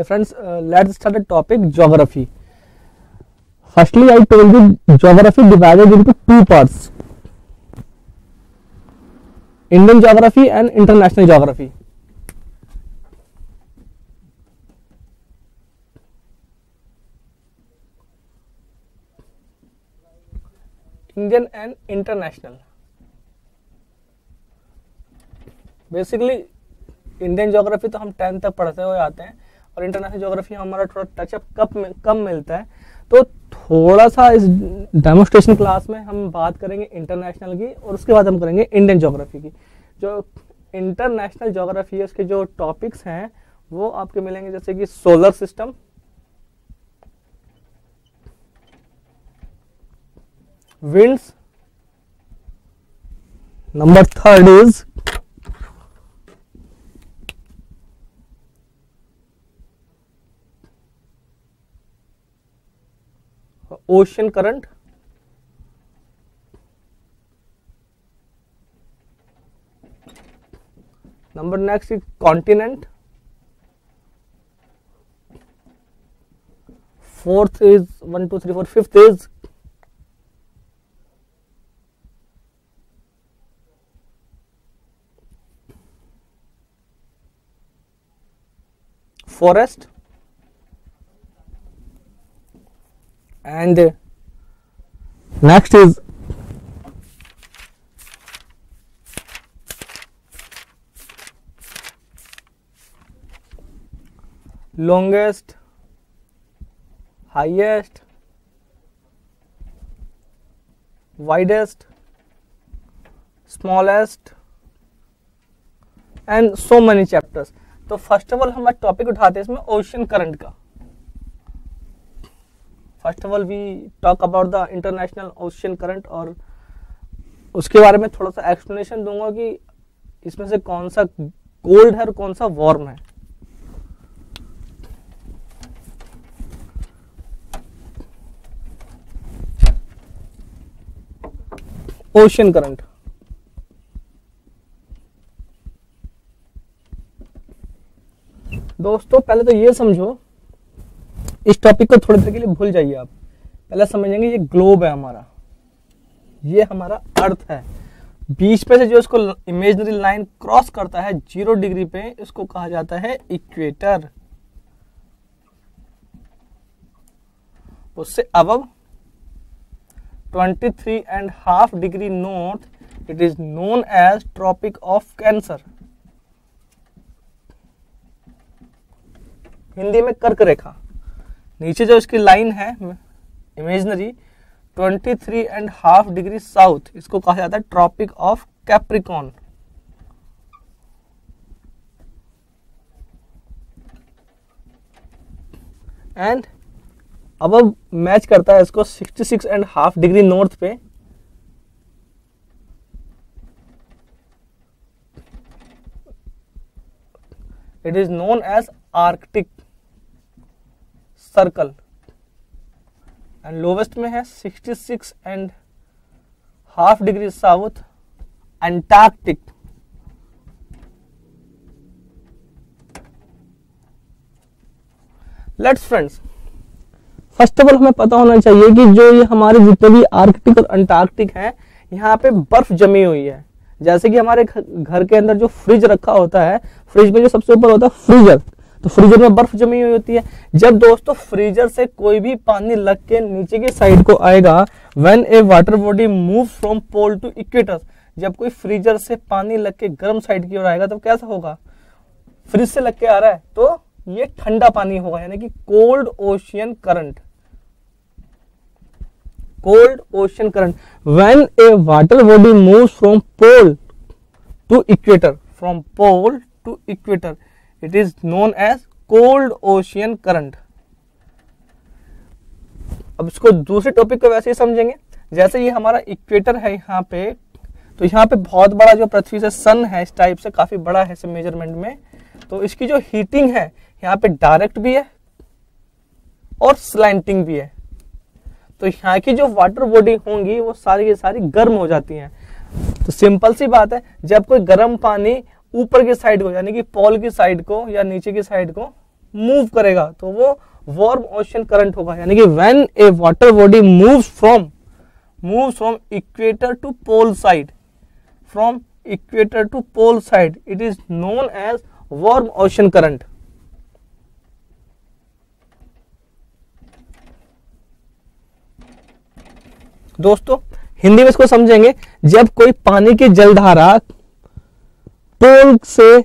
Hi friends let's start the topic geography firstly I told you geography divided into two part Indian geography and international geography Indian and international basically Indian geography तो हम tenth तक पढ़ते हुए आते हैं। और international geography हमारा थोड़ा टचअप कम कम मिलता है। तो थोड़ा सा इस डेमोस्ट्रेशन क्लास में हम बात करेंगे इंटरनेशनल की और उसके बाद हम करेंगे इंडियन ज्योग्राफी की। जो इंटरनेशनल ज्योग्राफी है, उसके जो टॉपिक्स हैं, वो आपके मिलेंगे जैसे कि solar system winds number third is ocean current. Number next is continent. Fourth is 1 2 3 4 fifth is forest and next is longest highest widest smallest and so many chapters तो फ़र्स्ट ऑफ़ ऑल हम आज topic उठाते हैं इसमें ocean current का first of all we talk about the international ocean current और उसके बारे में थोड़ा सा एक्सप्लेनेशन दूँगा कि इसमें से कौन सा कोल्ड है और कौन सा वार्म है। ओशियन करंट दोस्तों, पहले तो ये समझो इस टॉपिक को थोड़ी देर के लिए भूल जाइए आप। पहले समझेंगे ये ग्लोब है हमारा। ये हमारा अर्थ है। बीच पे से जो इसको इमेजनरी लाइन क्रॉस करता है ज़ीरो डिग्री पे, इसको कहा जाता है इक्वेटर उससे अब 23 and half degree north it is known as tropic of cancer Hindi में कर्क रेखा। नीचे जो इसकी लाइन है imaginary 23 and half degree south इसको कहा जाता है ट्रॉपिक ऑफ़ कैप्रिकॉन एंड अब अब मैच करता है इसको 66 एंड हाफ़ डिग्री नॉर्थ पे। It is known as arctic circle and lowest में है 66 and half degree south antarctic let's friends first of all हमें पता होना चाहिए कि जो ये हमारे जितने भी आर्कटिक और अंटार्कटिक हैं, यहाँ पे बर्फ़ जमी हुई है। जैसे कि हमारे घर के अंदर जो फ्रिज रखा होता है फ्रिज में जो सबसे ऊपर होता है फ्रीजर तो फ्रीजर में बर्फ़ जमी हुई होती है। जब दोस्तों फ्रीजर से कोई भी पानी लग के नीचे की साइड को आएगा when a water body move from pole to equator जब कोई फ्रीजर से पानी लग के गर्म साइड की ओर आएगा तो कैसा होगा? फ्रिज से लग के आ रहा है तो ये ठंडा पानी होगा, यानी कि cold ocean current cold ocean current when a water body move from pole to equator from pole to equator it is known as cold ocean current अब इसको दूसरे टॉपिक को वैसे ही समझेंगे। जैसे ये हमारा इक्वेटर है यहाँ पे तो यहाँ पे बहुत बड़ा जो पृथ्वी से सन है, इस टाइप से काफ़ी बड़ा है मेज़रमेंट में। तो इसकी जो हीटिंग है, यहाँ पे डायरेक्ट भी है और स्लैंटिंग भी है। तो यहाँ की जो वाटर बॉडी होंगी, वो सारी की सारी गर्म हो जाती हैं। तो सिंपल सी बात है, जब कोई गर्म पानी ऊपर की साइड को, यानी कि पॉल की साइड को या नीचे की साइड को मूव करेगा तो वो वार्म ओशन करंट होगा। यानी कि when a water body moves from moves from equator to pole side from equator to pole side it is known as warm ocean current दोस्तों, हिंदी में इसको समझेंगे, जब कोई पानी की जलधारा पोल से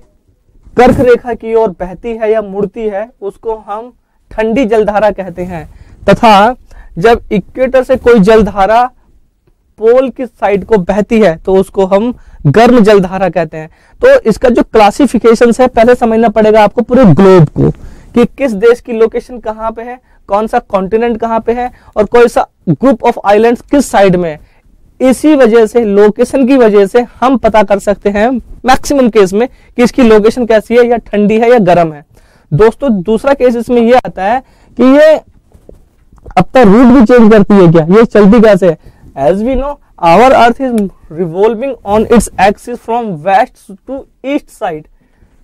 कर्क रेखा की ओर बहती है या मुड़ती है, उसको हम ठंडी जलधारा कहते हैं। तथा जब इक्वेटर से कोई जलधारा पोल की साइड को बहती है तो उसको हम गर्म जलधारा कहते हैं। तो इसका जो क्लासिफिकेशन है, पहले समझना पड़ेगा आपको पूरे ग्लोब को कि किस देश की लोकेशन कहाँ पे है, कौन सा कॉन्टिनेंट कहाँ पे है, और कोई सा ग्रुप ऑफ़ आइलैंड्स किस साइड में इसी वजह से लोकेशन की वजह से हम पता कर सकते हैं मैक्सिमम केस में कि इसकी लोकेशन कैसी है, या ठंडी है या गर्म है। दोस्तों, दूसरा केस इसमें यह आता है कि ये अपना रूट भी चेंज करती है क्या? ये चलती कैसे है? As we know our earth is revolving on its axis from west to east side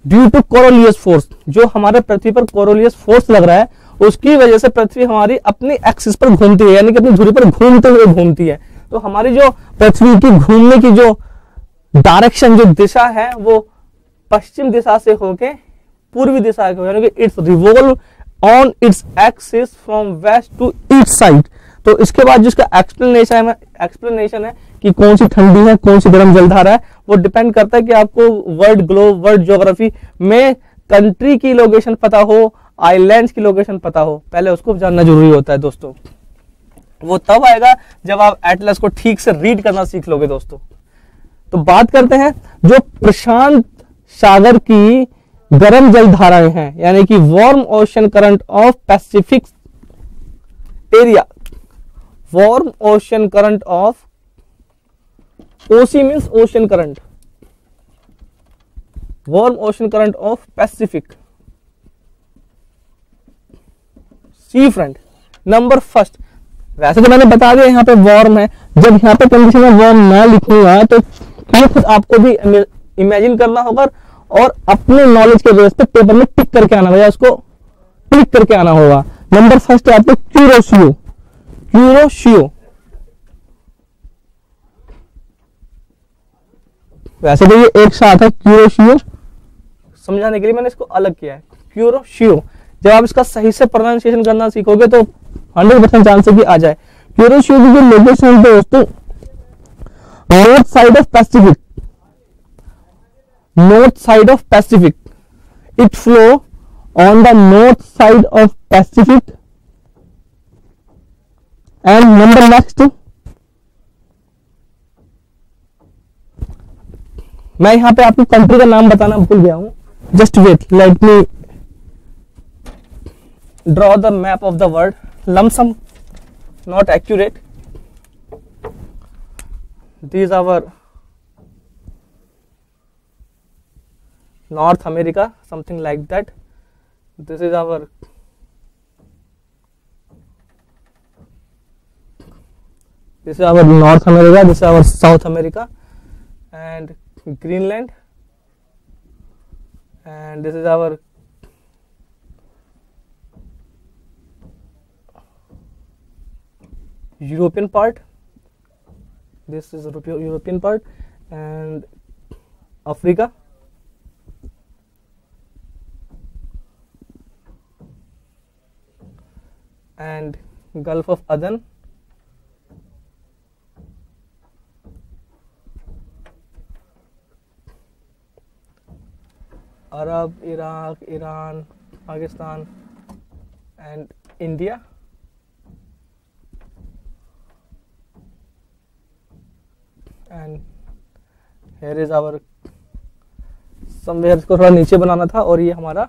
due to Coriolis force जो हमारे पृथ्वी पर कोरोलियस फोर्स लग रहा है, उसकी वजह से पृथ्वी हमारी अपनी एक्सिस पर घूमती है, यानी कि अपनी धुरी पर घूमते हुए घूमती है। तो हमारी जो पृथ्वी की घूमने की जो डायरेक्शन जो दिशा है, वो पश्चिम दिशा से होके पूर्वी दिशा यानी कि its revolve on its axis from west to east side तो इसके बाद जिसका एक्सप्लेनेशन है एक्सप्लेनेशन है कि कौन सी ठंडी है, कौन सी गर्म जलधारा है, वो डिपेंड करता है कि आपको वर्ल्ड ग्लोब वर्ल्ड ज्योग्राफी में कंट्री की लोकेशन पता हो आइलैंड्स की लोकेशन पता हो। पहले उसको जानना ज़रूरी होता है, दोस्तों। वो तब आएगा जब आप एटलस को ठीक से रीड करना सीख लोगे दोस्तों। तो बात करते हैं, जो प्रशांत सागर की गर्म जल धाराएँ हैं, यानी कि warm ocean current of Pacific area warm ocean current of OC means ocean current warm ocean current of Pacific sea front number first वैसे तो मैंने बता दिया यहाँ पे वार्म है जब यहाँ पे कंडीशन में वार्म ना लिखूँगा तो ये खुद आपको भी इमेजिन करना होगा और अपने नॉलेज के बेस पे पेपर में टिक करके आना होगा उसको क्लिक करके आना होगा। नंबर फ़र्स्ट है आपको क्यूरोशियो क्यूरोशियो वैसे तो ये एक साथ है क्यूरोशियो समझाने के लिए मैंने इसको अलग किया है। क्यूरोशियो जब आप इसका सही से प्रोनाउंसिएशन करना सीखोगे तो हंड्रेड परसेंट चांस है कि आ जाए। क्यूरोशियो की जो लोकेशन है दोस्तों north side of Pacific north side of Pacific it flow on the north side of Pacific and number next मैं यहाँ पे आपको कंट्री का नाम बताना भूल गया हूँ। Just wait let me draw the map of the world lump not accurate these our north america something like that this is our this is our north america this is our south america and greenland and this is our European part. This is European part. And Africa. And Gulf of Aden. Arab, Iraq, Iran, Pakistan and India and here is our somewhere को थोड़ा नीचे बनाना था और ये हमारा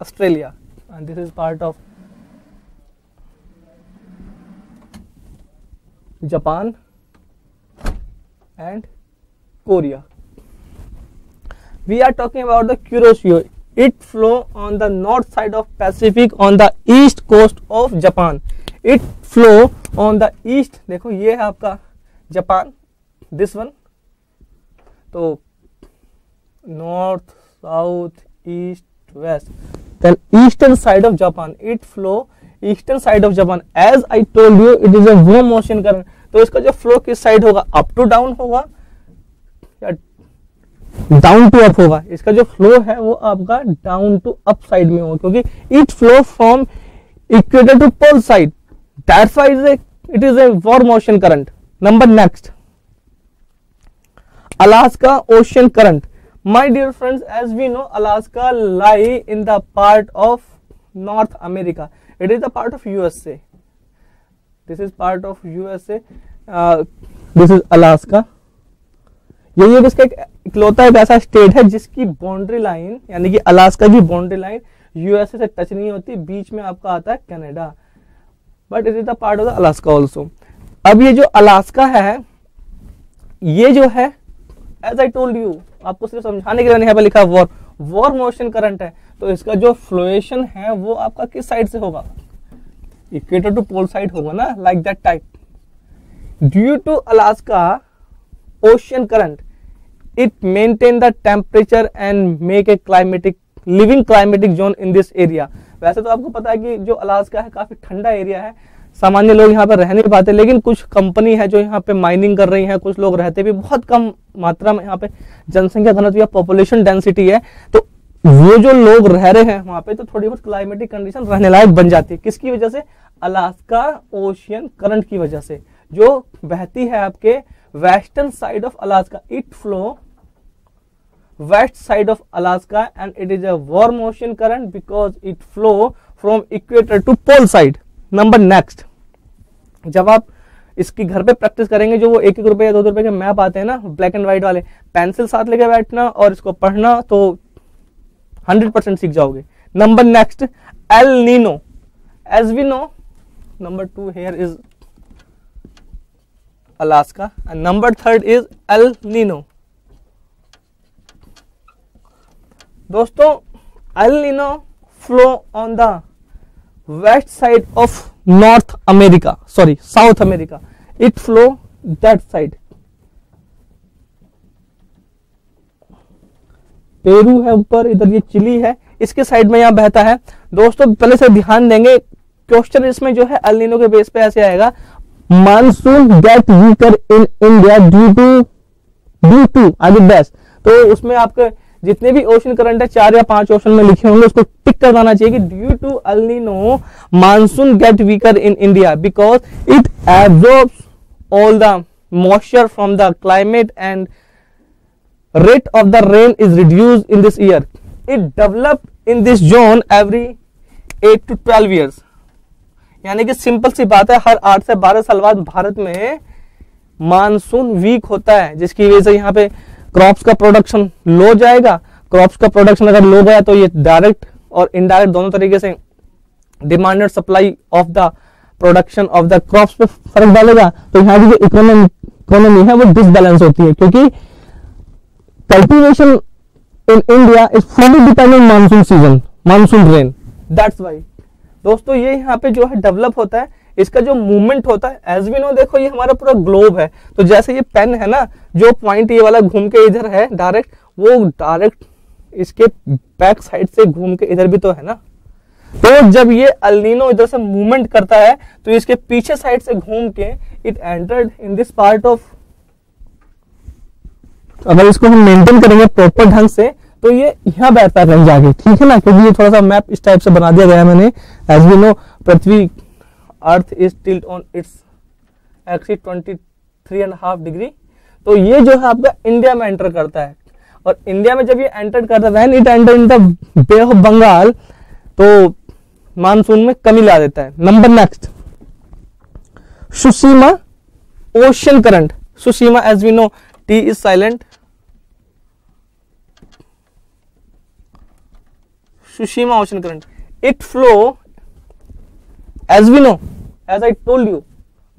Australia and this is part of Japan and Korea we are talking about the Kuroshio it flow on the north side of Pacific on the east coast of Japan it flow on the east देखो, ये है आपका Japan this one तो north south east west then eastern side of Japan it flow eastern side of Japan as I told you it is a वो ocean current तो इसका जो flow किस साइड होगा? अप टू डाउन होगा, या down to up होगा? इसका जो फ्लो है वो आपका डाउन टू अप साइड में होगा, क्योंकि it flow from equator to pole side that's why it is a warm ocean current number next Alaska ocean current. My dear friends, as we know, Alaska lie in the part of North America. It is a part of USA. This is part of USA. Uh, this is Alaska. ये ये इसका एक इकलौता एक ऐसा state है जिसकी boundary line यानी कि अलास्का की बाउंड्री लाइन यूएसए से टच नहीं होती बीच में आपका आता है Canada but it is the part of the Alaska also अब ये जो अलास्का है, ये जो है एज आई टोल्ड यू आपको सिर्फ़ समझाने के लिए यहाँ पे लिखा वॉर वॉर मोशन करंट है। तो इसका जो फ्लोएशन है, वो आपका किस साइड से होगा? इक्वेटर टू पोल साइड होगा ना? Like that type due to Alaska ocean current it maintain the temperature and make a climatic living climatic zone in this area वैसे तो आपको पता है कि जो अलास्का है, काफ़ी ठंडा एरिया है। सामान्य लोग यहाँ पे रह नहीं पाते, लेकिन कुछ कंपनी है जो यहाँ पे माइनिंग कर रही है, कुछ लोग रहते भी, बहुत कम मात्रा में यहाँ पे जनसंख्या, घनत्व या पॉपुलेशन डेंसिटी है। तो वो जो लोग रह रहे हैं वहाँ पे तो थोड़ी बहुत क्लाइमेटिक कंडीशन रहने लायक बन जाती है। किसकी वजह से? अलास्का ओशियन करंट की वजह से। जो बहती है आपके western side of Alaska it flow west side of Alaska and it is a warm ocean current because it flow from equator to pole side. Number next, जब आप इसकी घर पे प्रैक्टिस करेंगे जो वो एक एक रुपए या दो रुपए के मैप आते हैं ना ब्लैक एंड व्हाइट वाले पेंसिल साथ लेके बैठना और इसको पढ़ना तो हंड्रेड परसेंट सीख जाओगे। Number next El Nino as we know number two here is Alaska and number third is El Nino दोस्तों El Nino flow on the west side of North America sorry South America it flow that side Peru है ऊपर, इधर ये chilli है। इसके side में यहाँ बहता है। दोस्तों, पहले से ध्यान देंगे क्वेश्चन इसमें जो है अलिनो के बेस पे ऐसे आएगा। Monsoon get weaker in India due to due to आगे बेस्ट तो उसमें आपके जितने भी ओशन करंट है, चार या पाँच ऑप्शन में लिखे होंगे, उसको टिक कर देना चाहिए कि due to El Nino monsoon get weaker in India because it absorb all the moisture from the climate and rate of the rain is reduced in this year. It developed in this zone every 8 to 12 years. यानी कि simple सी बात है, हर आठ से 12 साल बाद भारत में मानसून वीक होता है, जिसकी वजह से यहाँ पे क्रॉप्स का प्रोडक्शन लो जाएगा क्रॉप्स का प्रोडक्शन अगर लो गया तो ये डायरेक्ट और इनडायरेक्ट दोनों तरीके से डिमांड और supply of the production of the crops पे फ़र्क डालेगा तो यहाँ की जो इकोनॉमी इकोनॉमी है वो डिसबैलेंस होती है क्योंकि cultivation in India is fully on monsoon season, monsoon rain. That's why. दोस्तों ये यहाँ पे जो है डेवलप होता है इसका जो मूवमेंट होता है एज वी नो देखो ये हमारा पूरा ग्लोब है। तो जैसे ये पेन है ना, जो पॉइंट ये वाला घूम के इधर है डायरेक्ट वो डायरेक्ट इसके बैक साइड से घूम के इधर भी तो है ना। तो जब ये अलिनो इधर से मूवमेंट करता है तो इसके पीछे साइड से घूम के it entered in this part of अगर इसको हम मेंटेन करेंगे प्रॉपर ढंग से तो ये यहाँ बैठता रह जाके। ठीक है ना? क्योंकि ये थोड़ा सा मैप इस टाइप से बना दिया गया है मैंने। As we know Prithvi earth is tilt on its axis twenty three and half degree तो ये जो है आपका इंडिया में एंटर करता है। और इंडिया में जब ये एंटर करता है it enter in the bay of Bengal तो मानसून में कमी ला देता है। Number next Tsushima ocean current Tsushima as we know T is silent Tsushima ocean current it flow as we know as I told you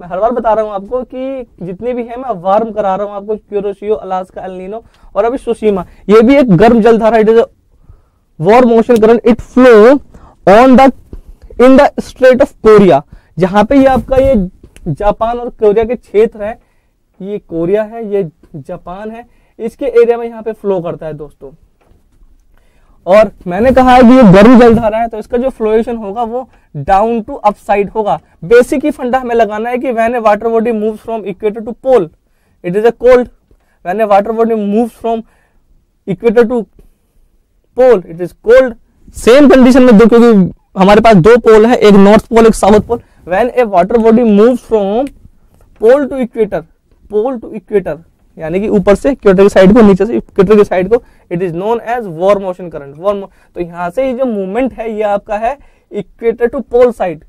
मैं हर बार बता रहा हूँ आपको कि जितने भी है, मैं वार्म करा रहा हूँ आपको क्यूरोशियो अलास्का एलिनो और अभी सुशीमा ये भी एक गर्म जलधारा it is warm ocean current it flow on the in the strait of Korea जहाँ पे ये आपका ये जापान और कोरिया के क्षेत्र है। ये कोरिया है, ये जापान है। इसके एरिया में यहाँ पे फ्लो करता है दोस्तों। और मैंने कहा है कि ये गर्म जलधारा है तो इसका जो फ्लोएशन होगा वो डाउन टू अपसाइड होगा। बेसिक ही फंडा हमें लगाना है कि when a water body move from equator to pole it is a cold when a water body move from equator to pole it is cold same condition में दो क्योंकि हमारे पास दो पोल है, एक नॉर्थ पोल एक south pole when a water body move from pole to equator pole to equator यानी कि ऊपर से इक्वेटर की साइड को, नीचे से इक्वेटर की साइड को it is known as warm ocean current warm तो यहाँ से ये जो मूवमेंट है, ये आपका है equator to pole side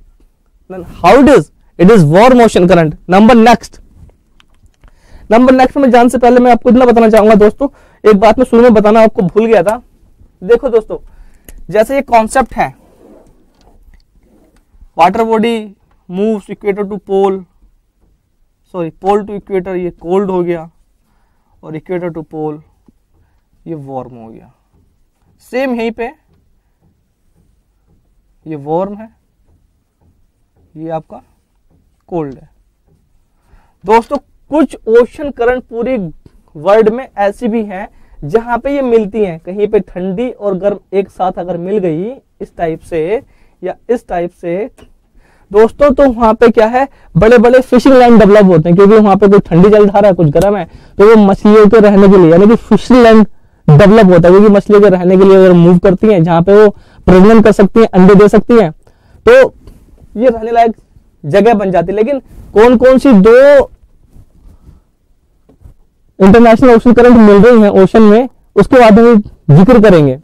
how it is it is warm ocean current number next number next में जान से पहले मैं आपको इतना बताना चाहूँगा दोस्तों। एक बात मैं शुरू में बताना आपको भूल गया था। देखो दोस्तों, जैसे ये कॉन्सेप्ट है water body moves equator to pole sorry pole to equator ये कोल्ड हो गया। और इक्वेटर टू पोल ये वार्म हो गया। सेम यहीं पे, ये वार्म है, ये आपका कोल्ड है। दोस्तों, कुछ ओशन करंट पूरी वर्ल्ड में ऐसी भी हैं, जहाँ पे ये मिलती हैं। कहीं पे ठंडी और गर्म एक साथ अगर मिल गई इस टाइप से, या इस टाइप से दोस्तों तो वहाँ पे क्या है? बड़े बड़े फिशिंग लैंड डेवलप होते हैं, क्योंकि वहाँ पे कुछ ठंडी जल धारा है कुछ गर्म है तो वो मछलियों के रहने के लिए, यानी कि फिशिंग लैंड डेवलप होता है, क्योंकि मछलियों के रहने के लिए अगर मूव करती हैं, जहाँ पे वो प्रजनन कर सकती हैं, अंडे दे सकती हैं तो ये रहने लायक जगह बन जाती है। लेकिन कौन कौन सी दो इंटरनेशनल ओशन करंट मिल रही हैं ओशन में, उसके बाद हम ज़िक्र करेंगे।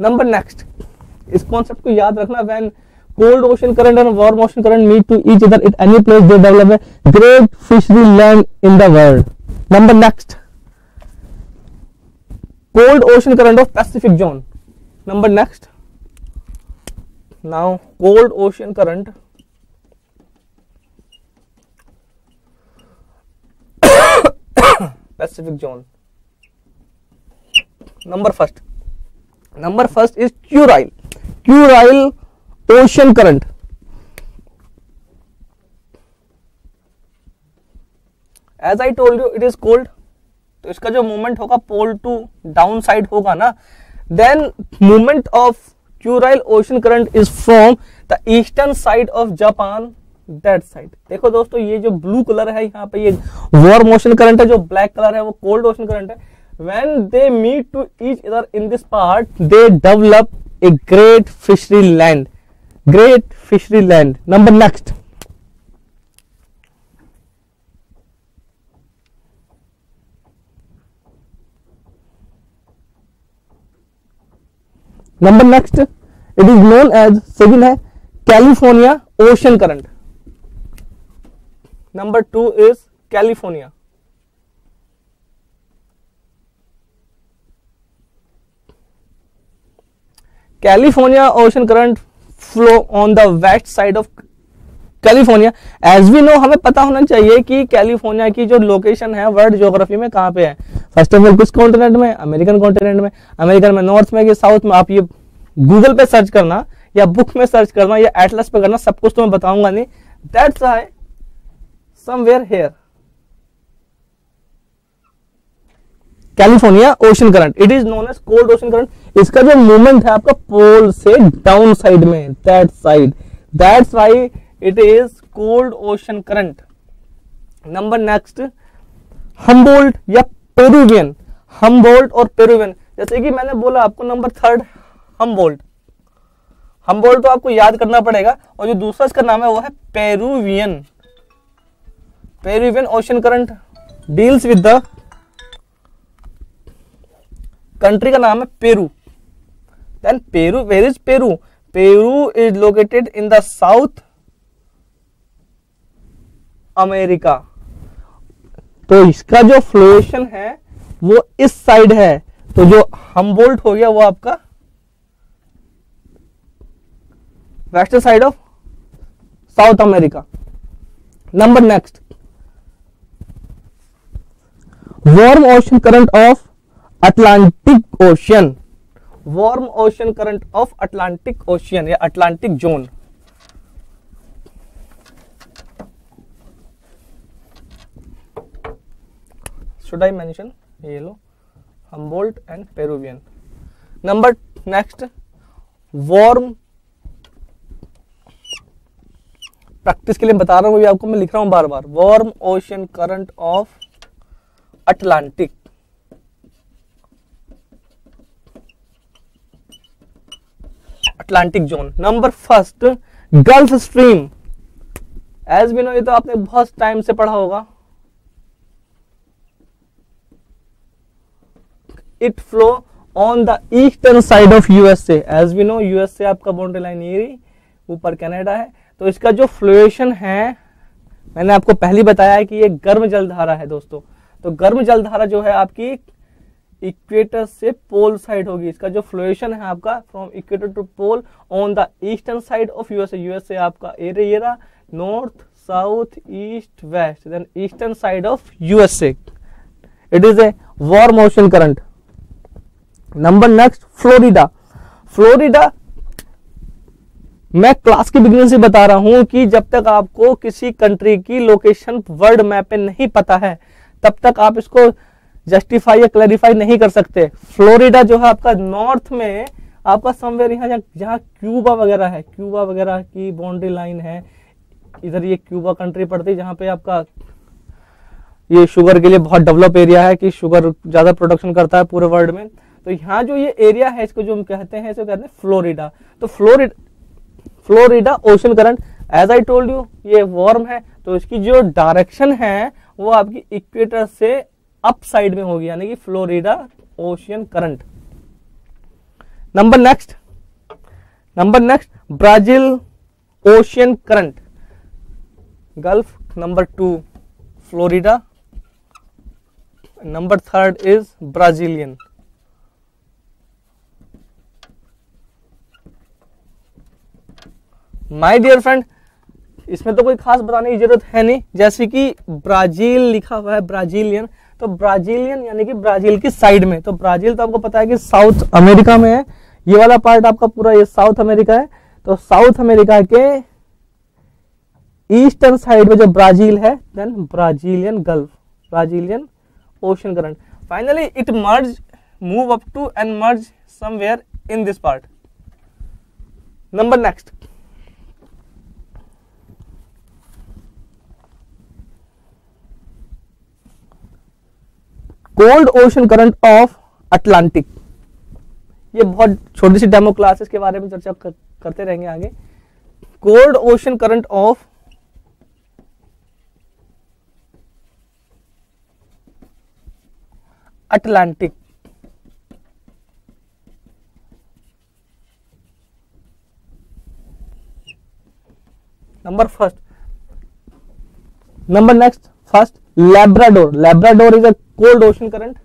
नंबर नेक्स्ट इस कॉन्सेप्ट को याद रखना when cold ocean current and warm ocean current meet to each other at any place they develop a great fishery land in the world. Number next. Cold ocean current of pacific zone. Number next. Now cold ocean current. Pacific zone. Number first. Number first is Kurile. Kurile ocean current as I told you it is cold तो इसका जो मूवमेंट होगा pole to down side होगा ना then movement of Kuril ocean current is from the eastern side of Japan that side देखो दोस्तों, ये जो ब्लू कलर है यहाँ पे, ये वॉर मोशन करंट है, जो ब्लैक कलर है, वो कोल्ड ओशन करंट है. When they meet to each other in this part, they develop a great fishery land. Great fishery land number next number next it is known as second है california ocean current number 2 is california california ocean current flow on the west side of California as we know हमें पता होना चाहिए कि California की जो location है world geography में कहाँ पे है? फ़र्स्ट ऑफ़ ऑल किस कॉन्टिनेंट में? अमेरिकन कॉन्टिनेंट में। अमेरिकन में नॉर्थ में कि साउथ में? आप ये गूगल पे सर्च करना, या बुक में सर्च करना, या एटलस पे करना, सब कुछ तो मैं बताऊँगा नहीं। That's I somewhere here California ocean current it is known as cold ocean current इसका जो मूवमेंट है आपका पोल से डाउन साइड में that side that's why it is cold ocean current number next Humboldt या पेरुवियन हमबोल्ट और Peruvian जैसे कि मैंने बोला आपको नंबर थर्ड हमबोल्ट हमबोल्ट तो आपको याद करना पड़ेगा और जो दूसरा इसका नाम है वो है Peruvian Peruvian ocean current deals with the country का नाम है Peru then Peru where is Peru Peru is located in the South America तो इसका जो फ्लोएशन है, वो इस साइड है। तो जो हमबोल्ट हो गया, वो आपका western side of South America number next warm ocean current of Atlantic ocean warm ocean current of Atlantic ocean या अटलांटिक जोन आई मेंशन ये लो Humboldt and Peruvian number next warm practice के लिए बता रहा हूँ आपको मैं लिख रहा हूँ बार बार. Warm ocean current of Atlantic Atlantic zone number first Gulf Stream as we know ये तो आपने बहुत टाइम से पढ़ा होगा। It flow on the eastern side of USA as we know USA आपका बाउंड्री लाइन ये ऊपर कनाडा है। तो इसका जो फ्लोएशन है, मैंने आपको पहले बताया है कि ये गर्म जलधारा है दोस्तों। तो गर्म जलधारा जो है आपकी इक्वेटर से पोल साइड होगी। इसका जो फ्लोएशन है आपका from equator to pole on the eastern side of USA USA आपका area north south east west then eastern side of USA it is a warm ocean current number next Florida Florida मैं class के beginning से बता रहा हूँ कि जब तक आपको किसी कंट्री की लोकेशन वर्ल्ड मैप पे नहीं पता है, तब तक आप इसको जस्टिफाई या क्लैरिफाई नहीं कर सकते। फ्लोरिडा जो है आपका नॉर्थ में, आपका समवेयर यहाँ जहाँ क्यूबा वगैरह है। क्यूबा वगैरह की बाउंड्री लाइन है। इधर ये क्यूबा कंट्री पड़ती है जहाँ पे आपका ये शुगर के लिए बहुत डेवलप एरिया है कि शुगर ज़्यादा प्रोडक्शन करता है पूरे वर्ल्ड में। तो यहाँ जो ये एरिया है, इसको जो हम कहते हैं, इसको कहते हैं फ्लोरिडा तो Florida Florida ocean current as I told you ये वार्म है। तो इसकी जो डायरेक्शन है, वो आपकी इक्वेटर से अप साइड में होगी, यानी कि Florida ocean current. Number next number next, Brazil ocean current. Gulf, number two, Florida. Number third is Brazilian. My dear friend इसमें तो कोई खास बताने की ज़रूरत है नहीं, जैसे कि ब्राज़ील लिखा हुआ है, ब्राजीलियन। तो ब्राजीलियन, यानी कि ब्राज़ील की साइड में। तो ब्राज़ील तो आपको पता है कि साउथ अमेरिका में है। ये वाला पार्ट आपका पूरा, ये साउथ अमेरिका है। तो साउथ अमेरिका के ईस्टर्न साइड में जो ब्राज़ील है then Brazilian Gulf, Brazilian ocean current. Finally it merge move up to and merge somewhere in this part number next cold ocean current of Atlantic. ये बहुत छोटी सी डेमो क्लासेस के बारे में चर्चा कर, करते रहेंगे आगे। Cold ocean current of Atlantic. Number first. Number next first. Labrador Labrador is a cold ocean current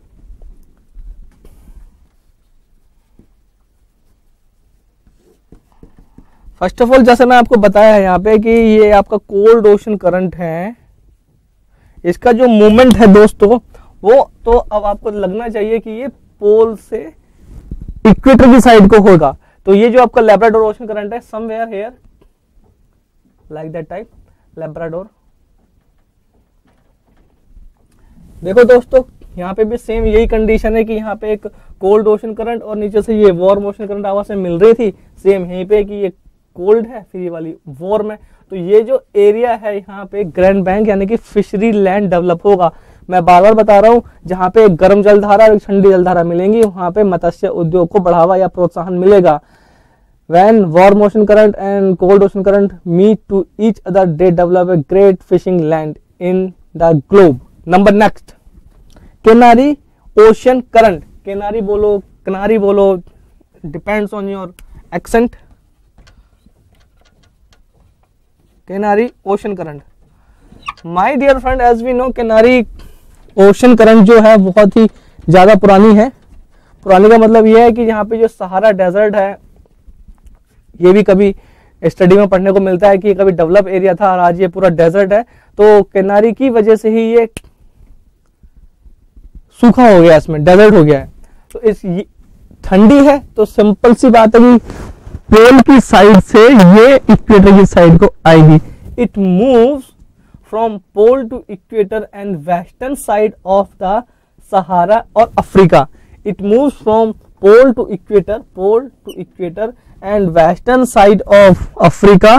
first of all जैसे मैं आपको बताया है यहाँ पे कि ये आपका कोल्ड ओशन करंट है, इसका जो मूवमेंट है दोस्तों, वो तो अब आपको लगना चाहिए कि ये पोल से इक्वेटर की साइड को होगा। तो ये जो आपका लेब्राडोर ओशन करंट है somewhere here like that type Labrador देखो दोस्तों, यहाँ पे भी सेम यही कंडीशन है कि यहाँ पे एक कोल्ड ओशन करंट और नीचे से ये वार्म ओशन करंट आवाज़ से मिल रही थी। सेम यहीं पे कि ये कोल्ड है, फिर ये वाली वार्म है। तो ये जो एरिया है, यहाँ पे ग्रैंड बैंक यानी कि फिशरी लैंड डेवलप होगा। मैं बार बार बता रहा हूँ, जहाँ पे गर्म जलधारा और ठंडी जलधारा मिलेंगी, वहाँ पे मत्स्य उद्योग को बढ़ावा या प्रोत्साहन मिलेगा। When warm ocean current and cold ocean current meet to each other they develop a great fishing land in the globe number next Canary ocean current Canary बोलो किनारी बोलो depends on your accent Canary ocean current my dear friend as we know Canary ocean current जो है, बहुत ही ज़्यादा पुरानी है। पुरानी का मतलब यह है कि यहाँ पे जो सहारा डेजर्ट है, ये भी कभी स्टडी में पढ़ने को मिलता है कि कभी डेवलप एरिया था और आज ये पूरा डेजर्ट है। तो केनारी की वजह से ही ये सूखा हो गया, इसमें डेजर्ट हो गया है। तो इस ठंडी है तो सिंपल सी बात है कि पोल की साइड से ये इक्वेटर की साइड को आएगी। It moves from pole to equator and western side of the Sahara और Africa it moves from pole to equator pole to equator and western side of Africa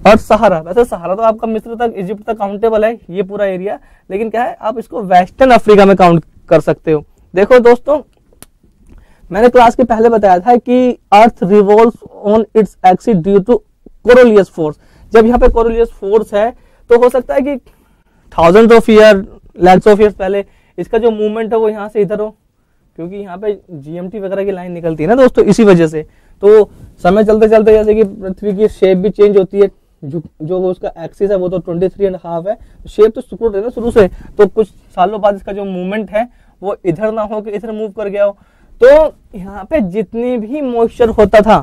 और Sahara. वैसे Sahara तो आपका मिस्र तक, इजिप्ट तक काउंटेबल है, ये पूरा एरिया लेकिन क्या है, आप इसको वेस्टर्न अफ्रीका में काउंट कर सकते हो। देखो दोस्तों, मैंने क्लास के पहले बताया था कि earth revolve on its axis due to Coriolis force जब यहाँ पे कोरोलियस फोर्स है तो हो सकता है कि thousand of year lakhs of year पहले इसका जो मूवमेंट है वो यहाँ से इधर हो। क्योंकि यहाँ पे जीएमटी वगैरह की लाइन निकलती है ना दोस्तों, इसी वजह से। तो समय चलते चलते जैसे कि पृथ्वी की शेप भी चेंज होती है जो जो उसका एक्सिस है, वो तो ट्वेंटी थ्री एंड हाफ़ है। शेप तो है ना शुरू से। तो कुछ सालों बाद इसका जो मूवमेंट है, वो इधर ना हो कि इधर मूव कर गया हो। तो यहाँ पे जितनी भी मॉइस्चर होता था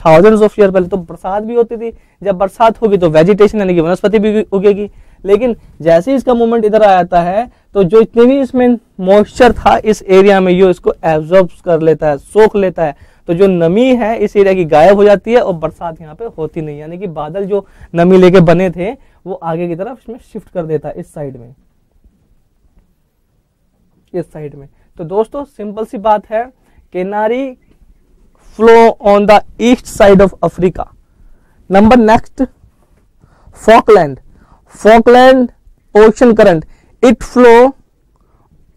थाउज़ेंड ऑफ़ ईयर पहले तो बरसात भी होती थी। जब बरसात होगी तो वेजिटेशन यानी कि वनस्पति भी उगेगी। लेकिन जैसे ही इसका मूवमेंट इधर आ जाता है तो जो इतने भी इसमें मॉइस्चर था इस एरिया में, ये इसको एब्जॉर्ब कर लेता है, सोख लेता है। तो जो नमी है इस एरिया की गायब हो जाती है और बरसात यहाँ पे होती नहीं यानी कि बादल जो नमी लेके बने थे, वो आगे की तरफ़ इसमें शिफ्ट कर देता है इस साइड में। इस साइड में। तो दोस्तों सिंपल सी बात है, Canary flow on the east side of Africa number next Falkland Falkland ocean current it flow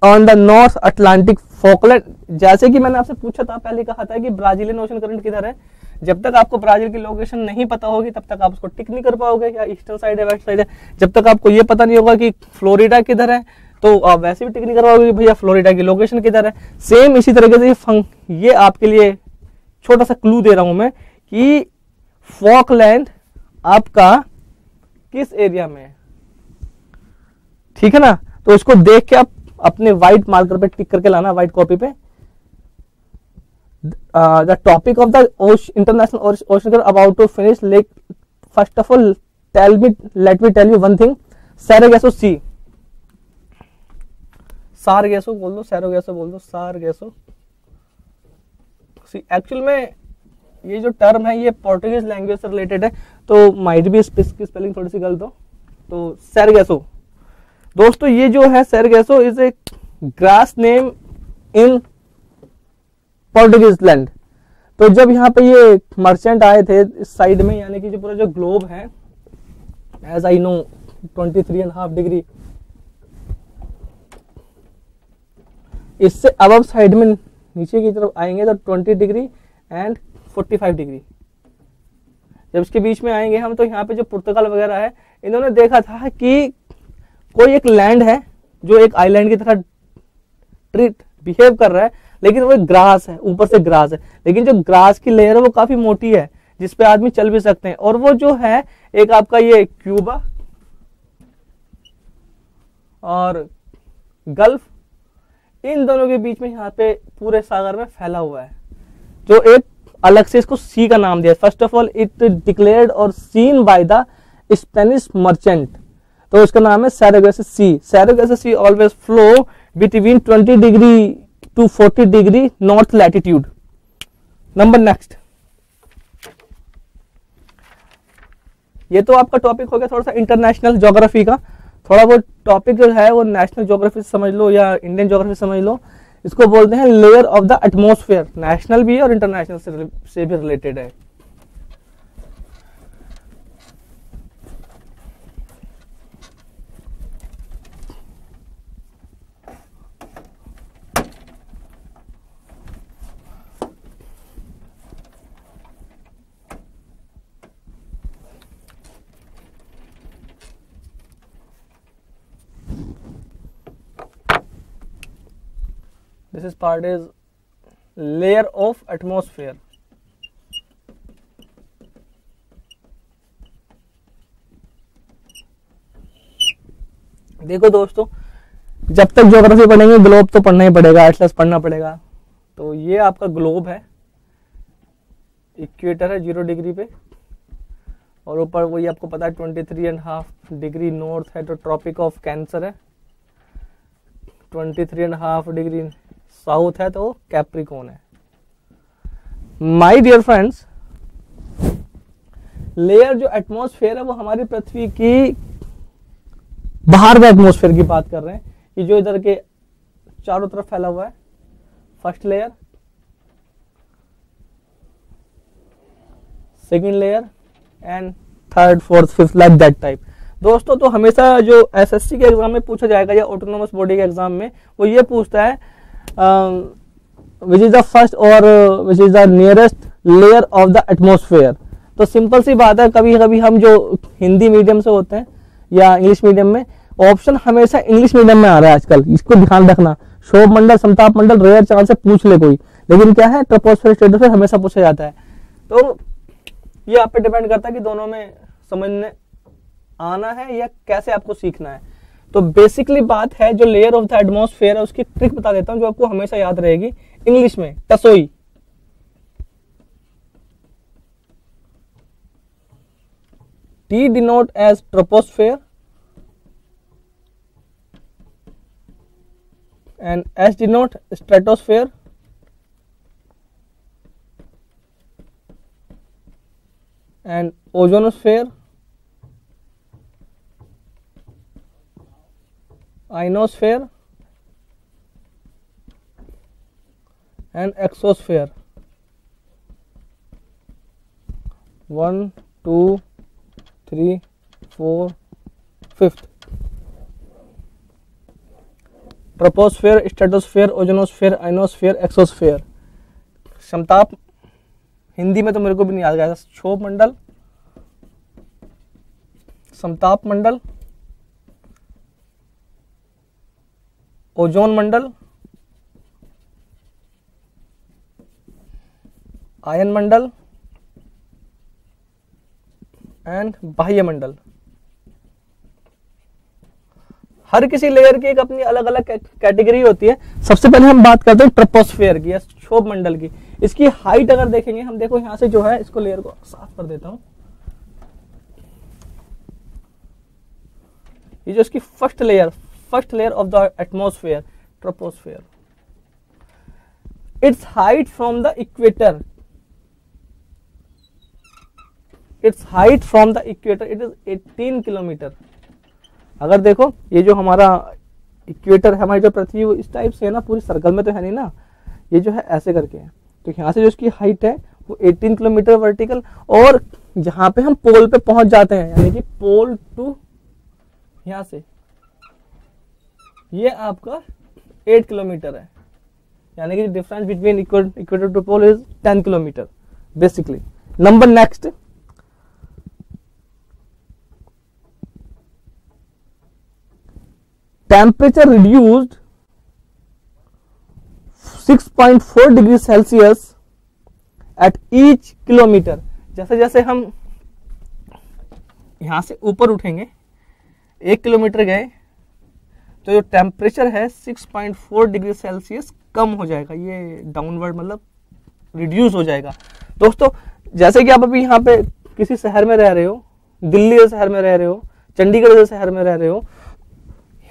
on the north Atlantic Falkland जैसे कि मैंने आपसे पूछा था पहले कहा था कि ब्राजीलियन ओशन करंट किधर है? जब तक आपको ब्राज़ील की लोकेशन नहीं पता होगी तब तक आप उसको टिक नहीं कर पाओगे या ईस्टर्न साइड है वेस्ट साइड है। जब तक आपको ये पता नहीं होगा कि फ्लोरिडा किधर है तो आप वैसे भी टिक नहीं कर पाओगे भैया फ्लोरिडा की लोकेशन किधर है। सेम इसी तरीके से ये, ये आपके लिए छोटा सा क्लू दे रहा हूँ मैं कि फॉकलैंड आपका किस एरिया में है? ठीक है ना? तो इसको देख के आप अपने व्हाइट मार्कर पे टिक करके लाना व्हाइट कॉपी पे। The topic of the international ocean about to finish like first of all tell me let me tell you one thing Sargasso sea Sargasso बोल दो सैरो गैसो बोल दो सार गैसो सी एक्चुअल में ये जो term है, ये पोर्टुगीज लैंग्वेज से रिलेटेड है तो माइट भी स्पेलिंग थोड़ी सी गलत हो तो सैरगैसो दोस्तों, ये जो है Sargasso is a grass name in Portuguese land तो जब यहाँ पे ये मर्चेंट आए थे, इस साइड में, यानी कि जो पूरा जो ग्लोब है as I know 23 and half degree इससे अब साइड में नीचे की तरफ़ आएँगे तो 20 डिग्री एंड 45 डिग्री जब इसके बीच में आएँगे हम तो यहाँ पे जो पुर्तगाल वगैरह है, इन्होंने देखा था कि कोई एक लैंड है जो एक आइलैंड की तरह ट्रीट बिहेव कर रहा है, लेकिन वो ग्रास है, ऊपर से ग्रास है। लेकिन जो ग्रास की लेयर है, वो काफ़ी मोटी है, जिसपे आदमी चल भी सकते हैं। और वो जो है, एक आपका ये क्यूबा और गल्फ इन दोनों के बीच में यहाँ पे पूरे सागर में फैला हुआ है। जो एक अलग से इसको सी का नाम दिया first of all it declared और seen by the Spanish merchant तो उसका नाम है Sargasso sea Sargasso sea always flow between 20 degree to 40 degree north latitude number next ये तो आपका टॉपिक हो गया थोड़ा सा इंटरनेशनल ज्योग्राफी का. थोड़ा बहुत टॉपिक जो है वो नेशनल ज्योग्राफी समझ लो या इंडियन ज्योग्राफी समझ लो. इसको बोलते हैं layer of the atmosphere national भी है और इंटरनेशनल से भी रिलेटेड है. This is part is layer of atmosphere. देखो दोस्तों, जब तक ज्योग्राफी पढ़ेंगे ग्लोब तो पढ़ना ही पड़ेगा एटलस पढ़ना पड़ेगा। तो ये आपका ग्लोब है। इक्वेटर है ज़ीरो डिग्री पे। और ऊपर वही आपको पता है twenty three and half degree north है तो ट्रॉपिक ऑफ़ कैंसर है। Twenty three and half degree south है तो कैप्रिकोन है। माई डियर फ्रेंड्स लेयर जो एटमोसफेयर है वो हमारी पृथ्वी की, बाहर का एटमॉस्फेयर की बात कर रहे हैं। ये जो इधर के चारों तरफ़ फैला हुआ है first layer second layer and third fourth fifth like that type दोस्तों तो हमेशा जो एसएससी के एग्ज़ाम में पूछा जाएगा या ऑटोनोमस बॉडी के एग्ज़ाम में, वो ये पूछता है विच इज़ द फ़र्स्ट और which is the nearest layer of the atmosphere तो सिंपल सी बात है कभी कभी हम जो हिंदी मीडियम से होते हैं या इंग्लिश मीडियम में ऑप्शन हमेशा इंग्लिश मीडियम में आ रहा है आजकल। इसको ध्यान रखना। शोभ मंडल समताप मंडल रेयर चांस से पूछ ले कोई। लेकिन क्या है ट्रोपोस्फेयर स्टेटोस्फेयर हमेशा पूछा जाता है। तो ये आप पे डिपेंड करता है कि दोनों में समझने आना है या कैसे आपको सीखना है। तो बेसिकली बात है जो लेयर ऑफ़ द एटमोसफेयर है, उसकी ट्रिक बता देता हूँ जो आपको हमेशा याद रहेगी। इंग्लिश में TSOI T denote as troposphere and S denote stratosphere and ozonosphere ionosphere and exosphere. One, two, three, four, fifth. Troposphere stratosphere ozonosphere ionosphere exosphere समताप, हिंदी में तो मेरे को भी नहीं याद गया क्षोभ मंडल समताप मंडल ओजोन मंडल, आयन मंडल एंड बाह्य मंडल। हर किसी लेयर की एक अपनी अलग अलग कैटेगरी होती है। सबसे पहले हम बात करते हैं ट्रपोस्फेयर की या क्षोभ मंडल की। इसकी हाइट अगर देखेंगे, हम देखो यहाँ से जो है, इसको लेयर को साफ़ कर देता हूँ। ये जो इसकी first layer first layer of the atmosphere troposphere it's height from the equator it's height from the equator it is 18 kilometre अगर देखो, ये जो हमारा इक्वेटर है, हमारी जो पृथ्वी इस टाइप से है ना, पूरी सर्कल में तो है नहीं ना? ये जो है, ऐसे करके है। तो यहाँ से जो इसकी हाइट है, वो 18 किलोमीटर वर्टिकल और जहाँ पे हम पोल पे पहुँच जाते हैं, यानी कि पोल टू यहाँ से। ये आपका एट किलोमीटर है। यानी कि difference between equator to pole is ten kilometre basically number next temperature reduced 6.4 degree Celsius at each kilometre जैसे जैसे हम यहाँ से ऊपर उठेंगे, एक किलोमीटर गए तो जो टेम्परेचर है 6.4 डिग्री सेल्सियस कम हो जाएगा, ये डाउनवर्ड मतलब रिड्यूस हो जाएगा। दोस्तों, जैसे कि आप अभी यहाँ पे किसी शहर में रह रहे हो, दिल्ली के शहर में रह रहे हो, चंडीगढ़ के शहर में रह रहे हो,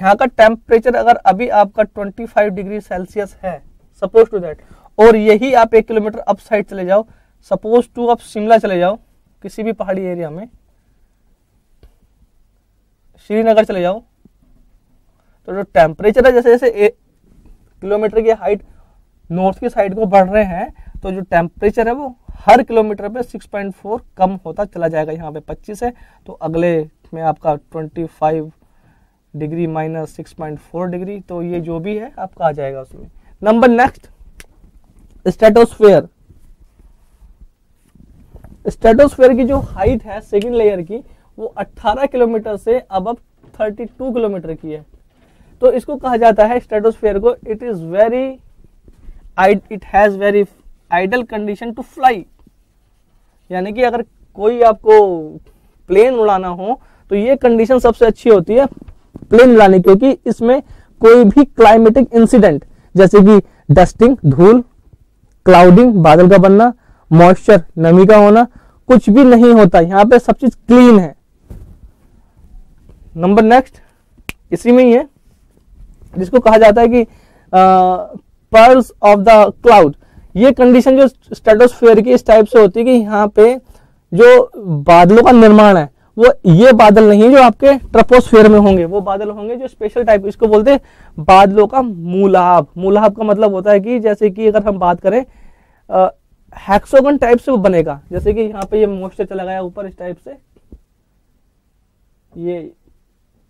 यहाँ का टेम्परेचर अगर अभी आपका 25 डिग्री सेल्सियस है सपोज़ टू दैट और यही आप एक किलोमीटर अप साइड चले जाओ सपोज़ टू आप शिमला चले जाओ, किसी भी पहाड़ी एरिया में, श्रीनगर चले जाओ तो जो टेम्परेचर है, जैसे जैसे किलोमीटर की हाइट नॉर्थ की साइड को बढ़ रहे हैं तो जो टेम्परेचर है वो हर किलोमीटर पे 6.4 कम होता चला जाएगा। यहाँ पे 25 है तो अगले में आपका 25 degree minus six point four degree तो ये जो भी है, आपका आ जाएगा उसमें। नंबर नेक्स्ट स्टेटोस्फेयर स्टेटोस्फेयर की जो हाइट है सेकेंड लेयर की, वो 18 किलोमीटर से अब अब 32 किलोमीटर की है। तो इसको कहा जाता है स्टेटोस्फेयर को। It is very it has very ideal condition to fly यानी कि अगर कोई आपको प्लेन उड़ाना हो तो ये कंडीशन सबसे अच्छी होती है प्लेन मिलाने क्योंकि इसमें कोई भी क्लाइमेटिक इंसिडेंट जैसे कि डस्टिंग धूल क्लाउडिंग बादल का बनना मॉइस्चर नमी का होना, कुछ भी नहीं होता। यहाँ पे सब चीज़ क्लीन है। नंबर नेक्स्ट इसी में ही है। जिसको कहा जाता है कि पर्ल्स ऑफ़ द क्लाउड ये कंडीशन जो स्टेटोस्फेयर की इस टाइप से होती है कि यहाँ पे जो बादलों का निर्माण है, वो ये बादल नहीं है जो आपके ट्रपोस्फेयर में होंगे, वो बादल होंगे जो स्पेशल टाइप इसको बोलते हैं बादलों का मूलाभ मूलाभ का मतलब होता है कि जैसे कि अगर हम बात करें हैक्सोगन टाइप से वो बनेगा। जैसे कि यहाँ पे ये मॉइस्चर चला गया ऊपर इस टाइप से। ये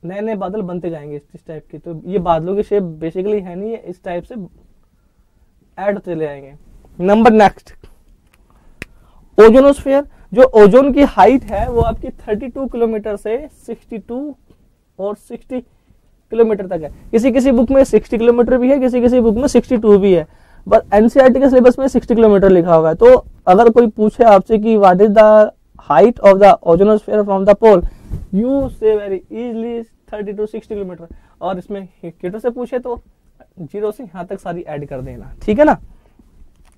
नए नए बादल बनते जाएँगे इस टाइप के। तो ये बादलों की शेप बेसिकली है नहीं है इस टाइप से ऐड चले जाएँगे नंबर नेक्स्ट ओजोनोस्फेयर जो ओजोन की हाइट है, वो आपकी 32 किलोमीटर से 62 और 60 किलोमीटर तक है। किसी किसी बुक में 60 किलोमीटर भी है किसी किसी बुक में 62 भी है। बट एनसीआरटी के सिलेबस में 60 किलोमीटर लिखा हुआ है। तो अगर कोई पूछे आपसे कि what is the height of the ozonosphere from the pole you say very easily 30 to 60 kilometre और इसमें इक्वेटर से पूछे तो ज़ीरो से यहाँ तक सारी ऐड कर देना। ठीक है ना?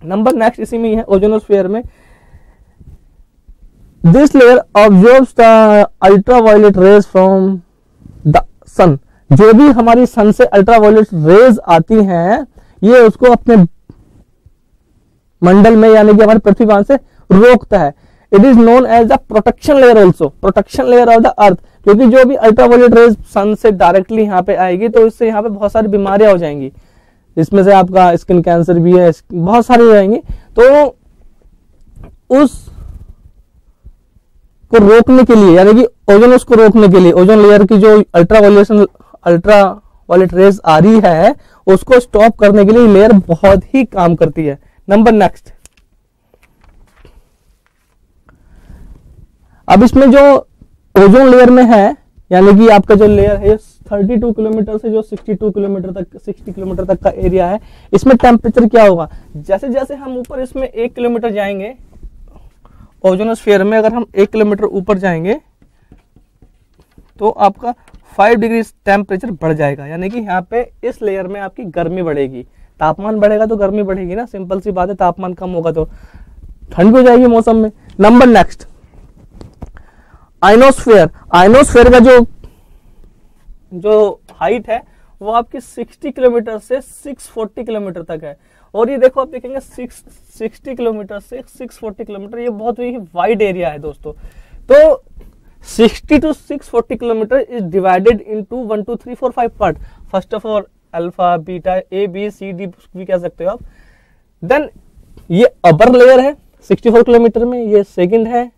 नंबर नेक्स्ट इसी में है ओजोनोस्फेयर में। This layer observe the ultraviolet rays from the sun जो भी हमारी सन से अल्ट्रावायलेट रेज आती हैं, ये उसको अपने मंडल में, यानी कि हमारे पृथ्वी से रोकता है। It is known as the protection layer also protection layer of the earth क्योंकि जो भी अल्ट्रावायलेट रेज सन से डायरेक्टली यहाँ पे आएगी तो इससे यहाँ पे बहुत सारी बीमारियाँ हो जाएँगी। इसमें से आपका स्किन कैंसर भी है बहुत सारी हो जाएँगी। तो उस को रोकने के लिए, यानी कि ओजोन उसको रोकने के लिए ओजोन लेयर की जो ultra ultraviolet ultraviolet rays आ रही है, उसको स्टॉप करने के लिए लेयर बहुत ही काम करती है। नंबर नेक्स्ट अब इसमें जो ओजोन लेयर में है, यानी कि आपका जो लेयर है 32 किलोमीटर से जो 62 किलोमीटर तक 60 किलोमीटर तक का एरिया है, इसमें टेम्परेचर क्या होगा? जैसे जैसे हम ऊपर इसमें एक किलोमीटर जाएँगे ओजोनोस्फेयर में अगर हम एक किलोमीटर ऊपर जाएँगे तो आपका फाइव डिग्री टेम्परेचर बढ़ जाएगा, यानी कि यहाँ पे इस लेयर में आपकी गर्मी बढ़ेगी। तापमान बढ़ेगा तो गर्मी बढ़ेगी ना सिंपल सी बात है, तापमान कम होगा तो ठंड हो जाएगी मौसम में। Number next ionosphere. आइनोस्फेयर का जो जो हाइट है, वो आपकी 60 किलोमीटर से 640 किलोमीटर तक है। और ये देखो, आप देखेंगे 6 60 किलोमीटर से 640 किलोमीटर ये बहुत ही वाइड एरिया है दोस्तों। तो 60 to 640 kilometer is divided into 1 2 3 4 5 part first of all alpha beta A B C D भी कह सकते हो आप। देन ये अपर लेयर है 64 किलोमीटर में, ये सेकंड है।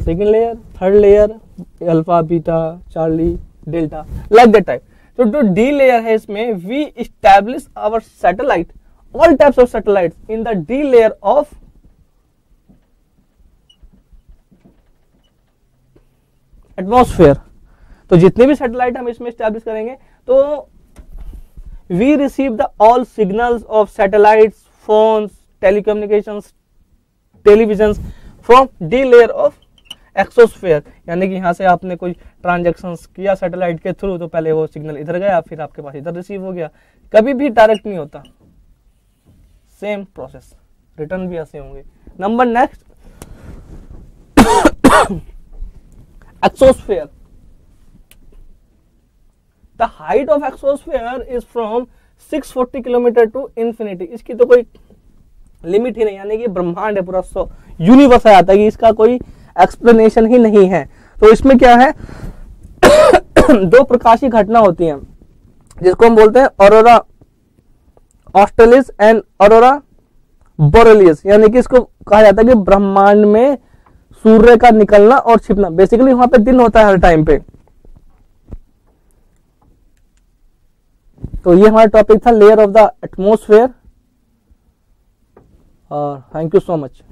Second layer third layer alpha beta Charlie delta like that type तो जो डी लेयर है इसमें we establish our satellite all types of satellite in the D layer of atmosphere तो जितने भी सैटेलाइट हम इसमें स्टैब्लिश करेंगे तो we receive the all signals of satellite phones telecommunication television from D layer of exosphere, यानी कि यहाँ से आपने कोई ट्रांजेक्शन किया सैटेलाइट के थ्रू तो पहले वो सिग्नल इधर गया, फिर आपके पास इधर रिसीव हो गया। कभी भी डायरेक्ट नहीं होता। सेम प्रोसेस रिटर्न भी ऐसे होंगे। Number next exosphere the height of exosphere is from 640 kilometre to infinity इसकी तो कोई लिमिट ही नहीं, यानी कि ब्रह्मांड है पूरा यूनिवर्स आता है कि इसका कोई एक्सप्लेनेशन ही नहीं है। तो इसमें क्या है? दो प्रकाशीय घटना होती है, जिसको हम बोलते हैं aurora australis and aurora borealis यानी कि इसको कहा जाता है कि ब्रह्मांड में सूर्य का निकलना और छिपना। बेसिकली वहाँ पे दिन होता है हर टाइम पे। तो ये हमारा टॉपिक था लेयर ऑफ़ द एटमोस्फेयर और थैंक यू सो मच